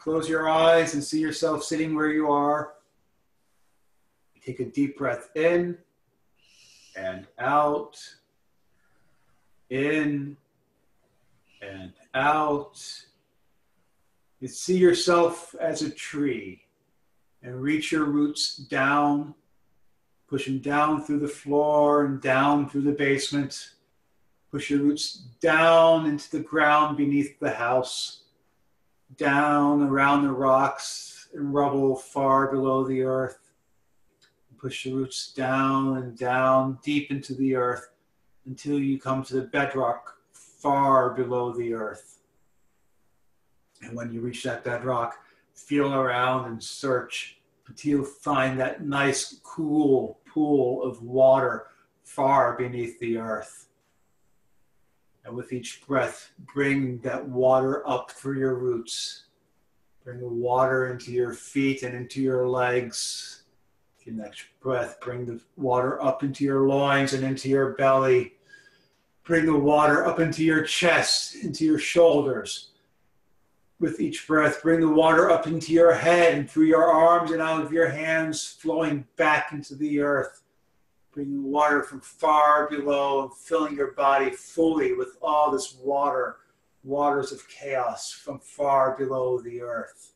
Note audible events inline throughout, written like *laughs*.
close your eyes and see yourself sitting where you are. Take a deep breath in and out, in and out. You see yourself as a tree and reach your roots down, pushing down through the floor and down through the basement. Push your roots down into the ground beneath the house, down around the rocks and rubble far below the earth. Push the roots down and down deep into the earth until you come to the bedrock far below the earth. And when you reach that bedrock, feel around and search until you find that nice, cool pool of water far beneath the earth. And with each breath, bring that water up through your roots. Bring the water into your feet and into your legs. With Your next breath, bring the water up into your loins and into your belly. Bring the water up into your chest, into your shoulders with each breath, bring the water up into your head and through your arms and out of your hands, flowing back into the earth. Bringing water from far below and filling your body fully with all this water, waters of chaos from far below the earth.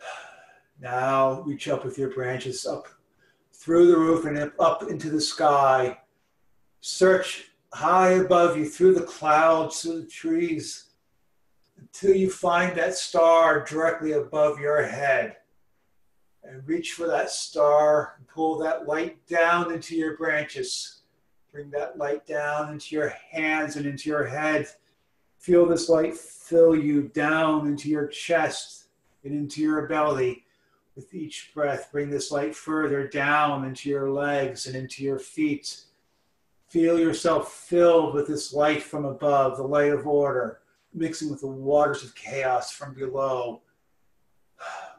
*sighs* Now reach up with your branches up through the roof and up into the sky. Search high above you through the clouds, through the trees, until you find that star directly above your head. And reach for that star and pull that light down into your branches. Bring that light down into your hands and into your head. Feel this light fill you down into your chest and into your belly. With each breath, bring this light further down into your legs and into your feet Feel yourself filled with this light from above, the light of order, mixing with the waters of chaos from below.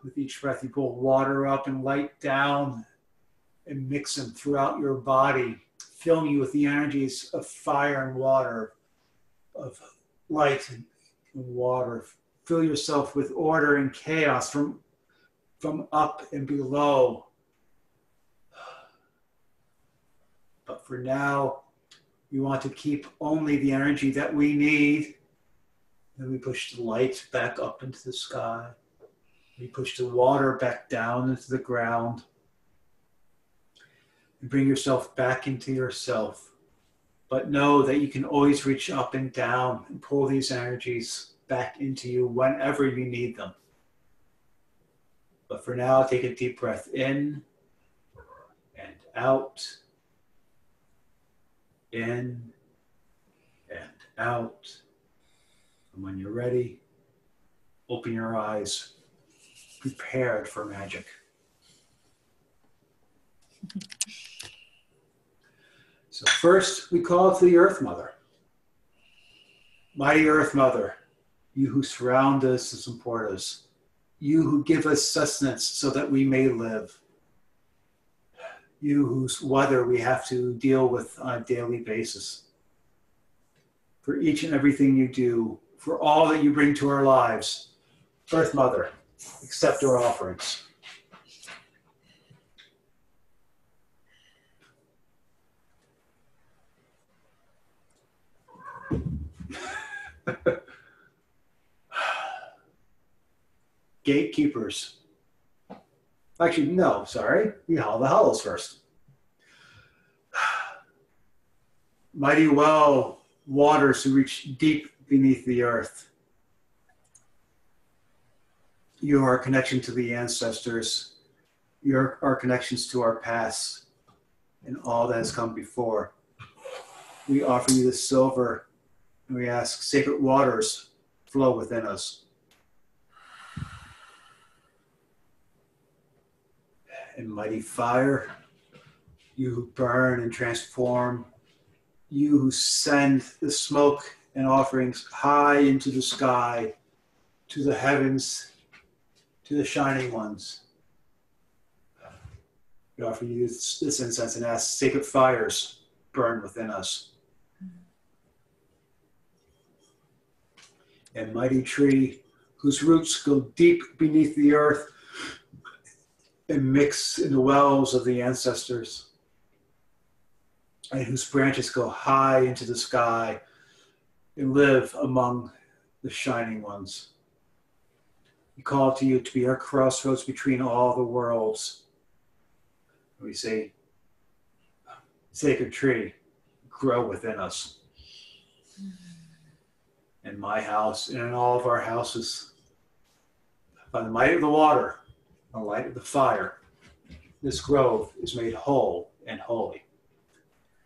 With each breath, you pull water up and light down and mix them throughout your body, filling you with the energies of fire and water, of light and water. Fill yourself with order and chaos from, from up and below. But for now, we want to keep only the energy that we need. Then we push the light back up into the sky. We push the water back down into the ground. And bring yourself back into yourself. But know that you can always reach up and down and pull these energies back into you whenever you need them. But for now, take a deep breath in and out in and out. And when you're ready, open your eyes, prepared for magic. so, first, we call to the Earth Mother. Mighty Earth Mother, you who surround us and support us, you who give us sustenance so that we may live you whose weather we have to deal with on a daily basis. For each and everything you do, for all that you bring to our lives, Earth Mother, accept our offerings. *laughs* Gatekeepers Actually, no, sorry. We haul the hallows first. *sighs* Mighty well waters who reach deep beneath the earth. You are a connection to the ancestors. You're our connections to our past and all that has come before. We offer you the silver and we ask sacred waters flow within us. and mighty fire, you who burn and transform, you who send the smoke and offerings high into the sky, to the heavens, to the shining ones. We offer you this, this incense and ask sacred fires burn within us. and mighty tree whose roots go deep beneath the earth and mix in the wells of the ancestors, and whose branches go high into the sky and live among the shining ones. We call to you to be our crossroads between all the worlds. We say, Sacred tree, grow within us. In my house and in all of our houses, by the might of the water, the light of the fire, this grove is made whole and holy.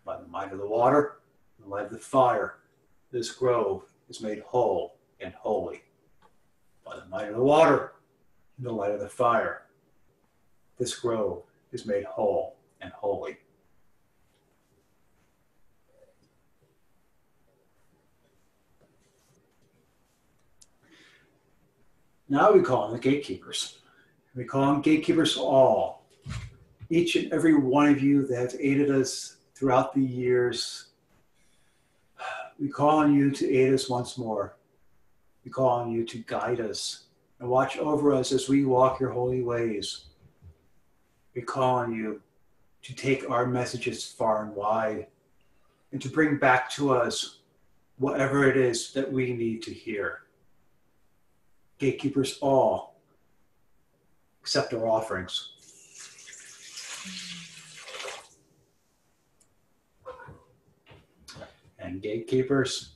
By the might of the water, the light of the fire, this grove is made whole and holy by the might of the water in the light of the fire. This grove is made whole and holy. Now we call on the gatekeepers. We call on gatekeepers all. Each and every one of you that have aided us throughout the years. We call on you to aid us once more. We call on you to guide us and watch over us as we walk your holy ways. We call on you to take our messages far and wide and to bring back to us whatever it is that we need to hear. Gatekeepers all accept our offerings. And gatekeepers,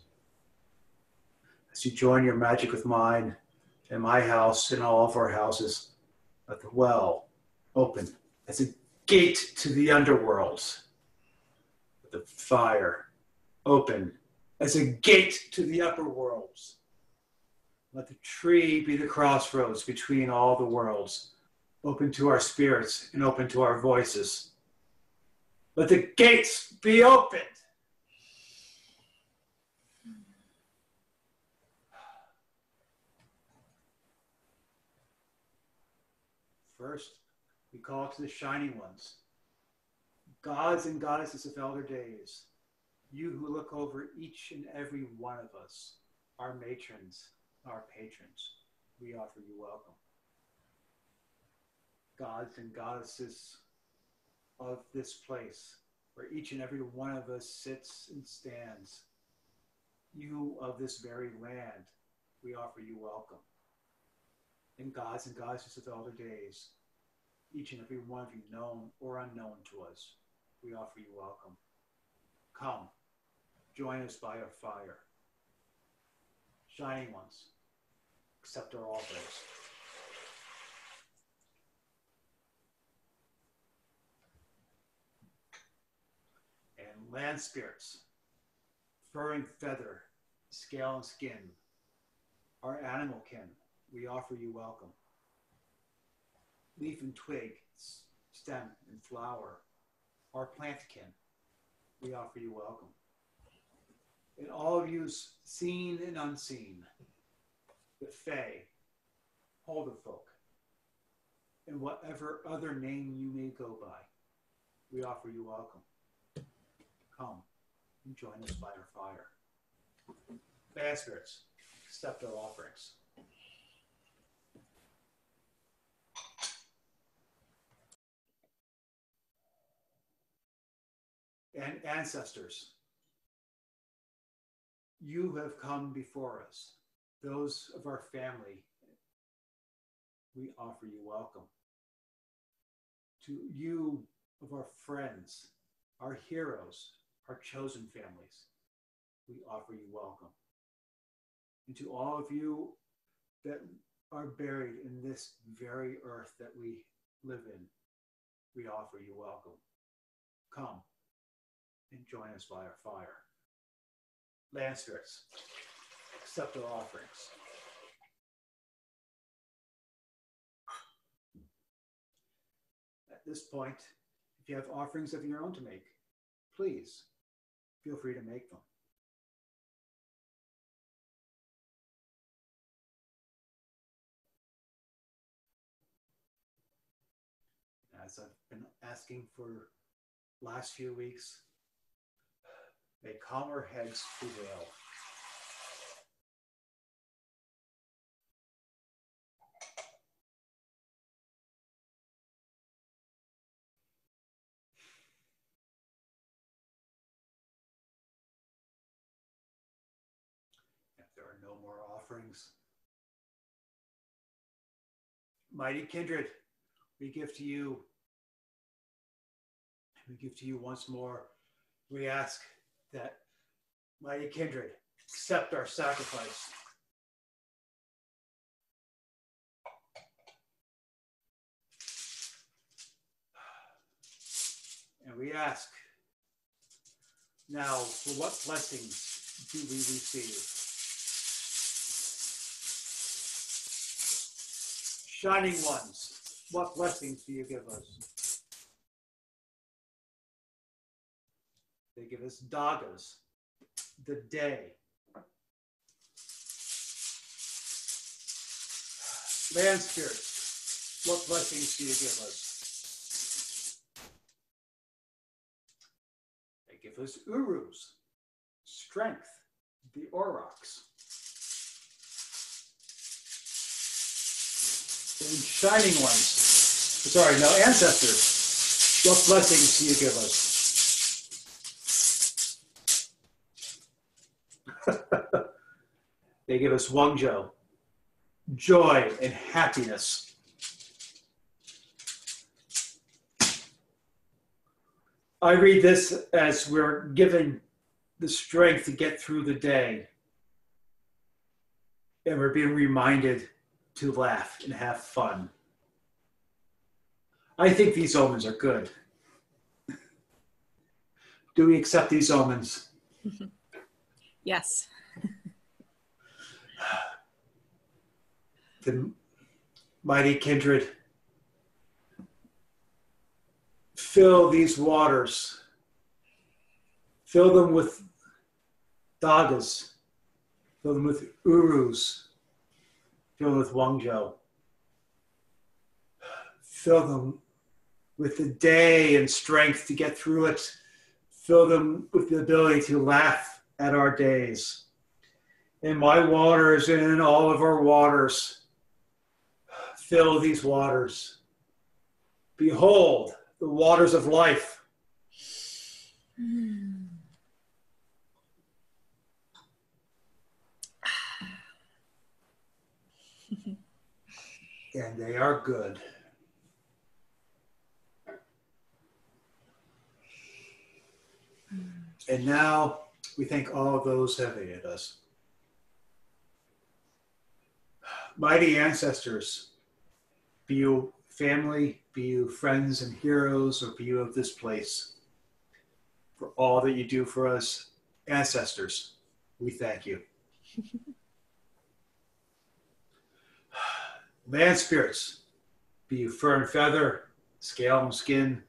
as you join your magic with mine in my house and all of our houses, let the well open as a gate to the underworlds. Let the fire open as a gate to the upper worlds. Let the tree be the crossroads between all the worlds, open to our spirits and open to our voices. Let the gates be opened First, we call to the shining ones, gods and goddesses of elder days, you who look over each and every one of us, our matrons, our patrons, we offer you welcome. Gods and goddesses of this place, where each and every one of us sits and stands, you of this very land, we offer you welcome and gods and goddesses of elder days, each and every one of you known or unknown to us, we offer you welcome. Come, join us by our fire. Shining ones, accept our offerings. And land spirits, fur and feather, scale and skin, our animal kin, we offer you welcome. Leaf and twig, stem and flower, our plant kin, we offer you welcome. And all of you seen and unseen, the Fae, folk, and whatever other name you may go by, we offer you welcome. Come and join us by our fire. Bad spirits, accept our offerings. And ancestors. You have come before us, those of our family. We offer you welcome. To you of our friends, our heroes, our chosen families, we offer you welcome. And to all of you that are buried in this very earth that we live in, we offer you welcome. Come and join us by our fire. Land spirits, accept our offerings. At this point, if you have offerings of your own to make, please feel free to make them. As I've been asking for last few weeks, May calmer heads prevail. If there are no more offerings, mighty kindred, we give to you. We give to you once more. We ask that, mighty kindred, accept our sacrifice. And we ask now, for what blessings do we receive? Shining ones, what blessings do you give us? They give us dagaz, the day. Land spirits, what blessings do you give us? They give us uruz, strength, the aurochs. and shining ones. Sorry, no, ancestors. What blessings do you give us? They give us Wunjo, joy and happiness. I read this as we're given the strength to get through the day. And we're being reminded to laugh and have fun. I think these omens are good. Do we accept these omens? *laughs* yes. the mighty kindred, fill these waters, fill them with dagaz, fill them with uruz, Fill them with Wunjo. Fill them with the day and strength to get through it. Fill them with the ability to laugh at our days. In my waters and in all of our waters, fill these waters. Behold, the waters of life. *sighs* And they are good. And now we thank all those who have aided us. Mighty ancestors, be you family, be you friends and heroes, or be you of this place, for all that you do for us, ancestors, we thank you. *laughs* Land spirits, be you fur and feather, scale and skin,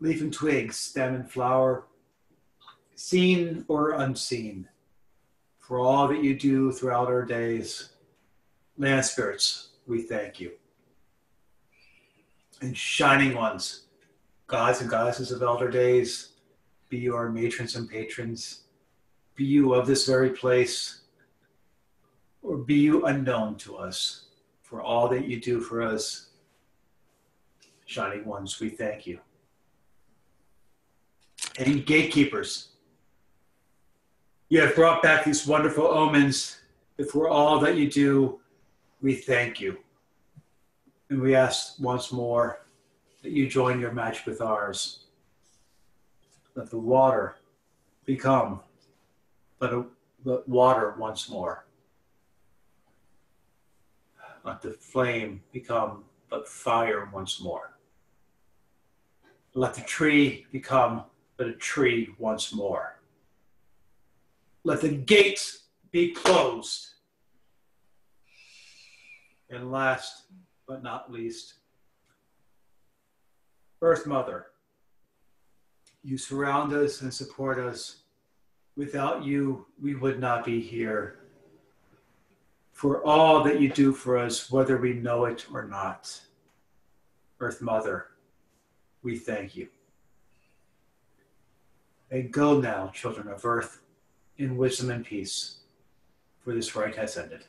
leaf and twig, stem and flower, seen or unseen, for all that you do throughout our days. Land spirits, we thank you. And shining ones, gods and goddesses of elder days, be you our matrons and patrons, be you of this very place, or be you unknown to us for all that you do for us. Shining ones, we thank you. And gatekeepers, you have brought back these wonderful omens. For all that you do, we thank you. And we ask once more that you join your match with ours. Let the water become but, a, but water once more. Let the flame become but fire once more. Let the tree become but a tree once more. Let the gates be closed. And last but not least, Earth Mother, you surround us and support us. Without you, we would not be here for all that you do for us, whether we know it or not. Earth Mother, we thank you. And go now, children of earth, in wisdom and peace, for this rite has ended.